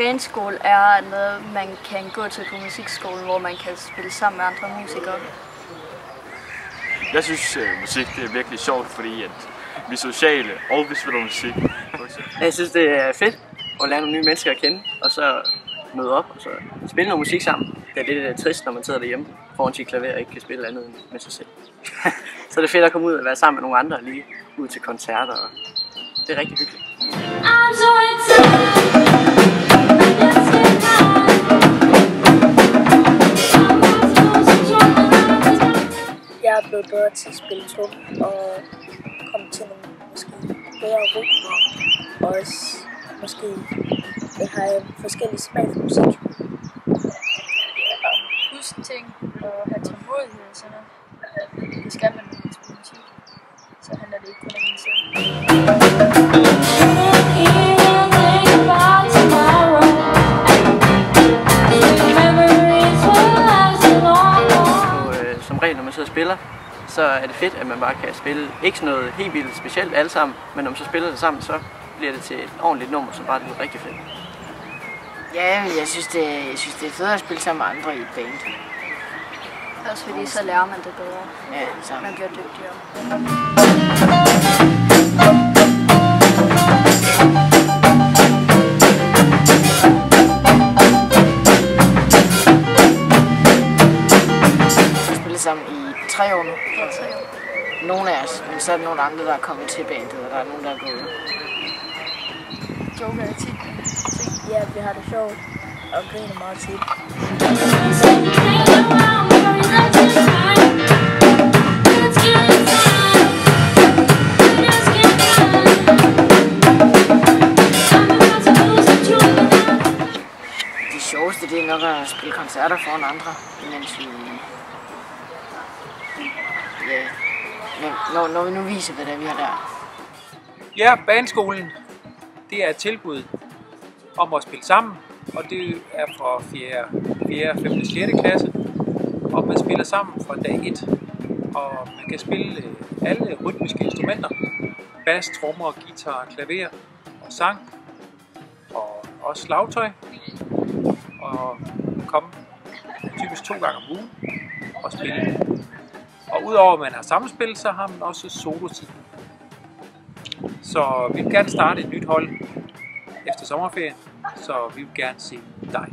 bandskole er noget, man kan gå til på musikskolen, hvor man kan spille sammen med andre musikere. Jeg synes, at musik det er virkelig sjovt, fordi at vi er sociale, og vi spiller musik. Jeg synes, det er fedt at lære nogle nye mennesker at kende, og så møde op og så spille noget musik sammen. Det er lidt øh, trist, når man sidder derhjemme foran sit klaver og ikke kan spille andet end med sig selv. så det er fedt at komme ud og være sammen med nogle andre, lige ud til koncerter. Og det er rigtig hyggeligt. I'm so Jeg blevet bedre til at spille trum og komme til nogle måske bedre rytmer. Og også måske jeg har øh, forskellige smag for musik. Og huske ting og have tålmodighed og sådan noget. Det skal man, når man spiller musik. Så handler det ikke kun om en selv. Spiller, så er det fedt, at man bare kan spille ikke sådan noget helt vildt specielt alle sammen, men når man så spiller det sammen, så bliver det til et ordentligt nummer, som bare lyder rigtig fedt. Ja, jeg synes, det, jeg synes, det er fedt at spille sammen med andre i et band. Også fordi så lærer man det bedre. Ja, sammen. Man bliver dygtigere. Ja, tre år. Nogle af os, men så er der nogle andre, der er kommet til bandet, og der er nogen, der er gået. Joker er tit. Ja, vi har det sjovt og griner meget tit. Det sjoveste, det er nok at spille koncerter foran andre, mens vi... Ja, når, når vi nu viser, hvad der er, vi har der. Ja, bandskolen, det er et tilbud om at spille sammen, og det er fra 4., 4. 5. og 6. klasse, og man spiller sammen fra dag 1, og man kan spille øh, alle rytmiske instrumenter, bas, trommer, guitar, klaver og sang, og også slagtøj, og komme typisk to gange om ugen og spille. Og udover at man har samspil, så har man også solotid. Så vi vil gerne starte et nyt hold efter sommerferien, så vi vil gerne se dig.